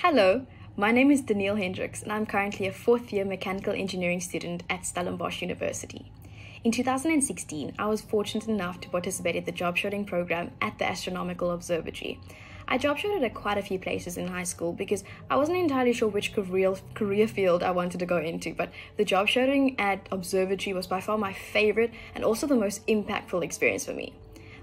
Hello, my name is Danielle Hendricks, and I'm currently a fourth year mechanical engineering student at Stellenbosch University. In 2016, I was fortunate enough to participate in the job shadowing program at the Astronomical Observatory. I job shadowed at quite a few places in high school because I wasn't entirely sure which career, career field I wanted to go into, but the job shadowing at Observatory was by far my favorite and also the most impactful experience for me.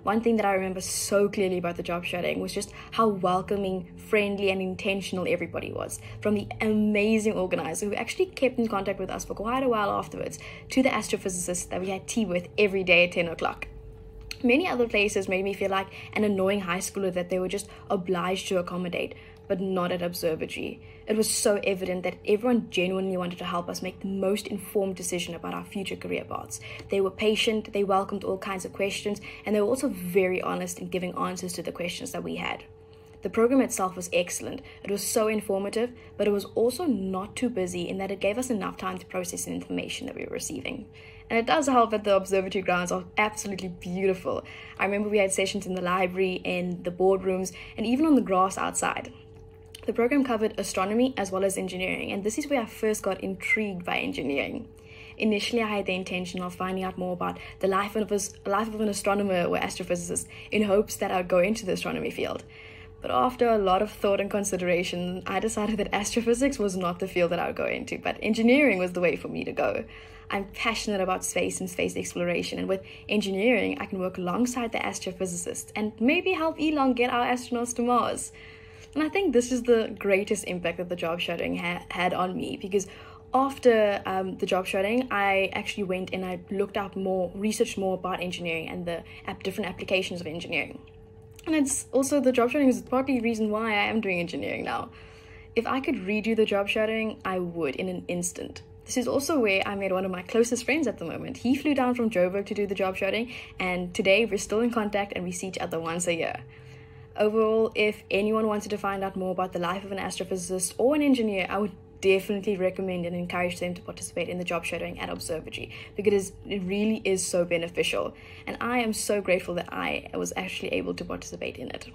One thing that I remember so clearly about the job shadowing was just how welcoming, friendly, and intentional everybody was. From the amazing organizer who actually kept in contact with us for quite a while afterwards, to the astrophysicist that we had tea with every day at 10 o'clock. Many other places made me feel like an annoying high schooler that they were just obliged to accommodate, but not at Observatory. It was so evident that everyone genuinely wanted to help us make the most informed decision about our future career paths. They were patient, they welcomed all kinds of questions, and they were also very honest in giving answers to the questions that we had. The program itself was excellent. It was so informative, but it was also not too busy in that it gave us enough time to process the information that we were receiving. And it does help that the observatory grounds are absolutely beautiful. I remember we had sessions in the library, in the boardrooms, and even on the grass outside. The program covered astronomy as well as engineering, and this is where I first got intrigued by engineering. Initially, I had the intention of finding out more about the life of, a, life of an astronomer or astrophysicist in hopes that I'd go into the astronomy field. But after a lot of thought and consideration, I decided that astrophysics was not the field that I would go into, but engineering was the way for me to go. I'm passionate about space and space exploration, and with engineering, I can work alongside the astrophysicists and maybe help Elon get our astronauts to Mars. And I think this is the greatest impact that the job shadowing ha- had on me because after um, the job shadowing, I actually went and I looked up more, researched more about engineering and the different applications of engineering. And it's also the job shadowing is partly the reason why I am doing engineering now. If I could redo the job shadowing, I would in an instant. This is also where I made one of my closest friends at the moment. He flew down from Joburg to do the job shadowing, and today we're still in contact and we see each other once a year. Overall, if anyone wanted to find out more about the life of an astrophysicist or an engineer, I would definitely recommend and encourage them to participate in the job shadowing at Observatory because it really is so beneficial. And I am so grateful that I was actually able to participate in it.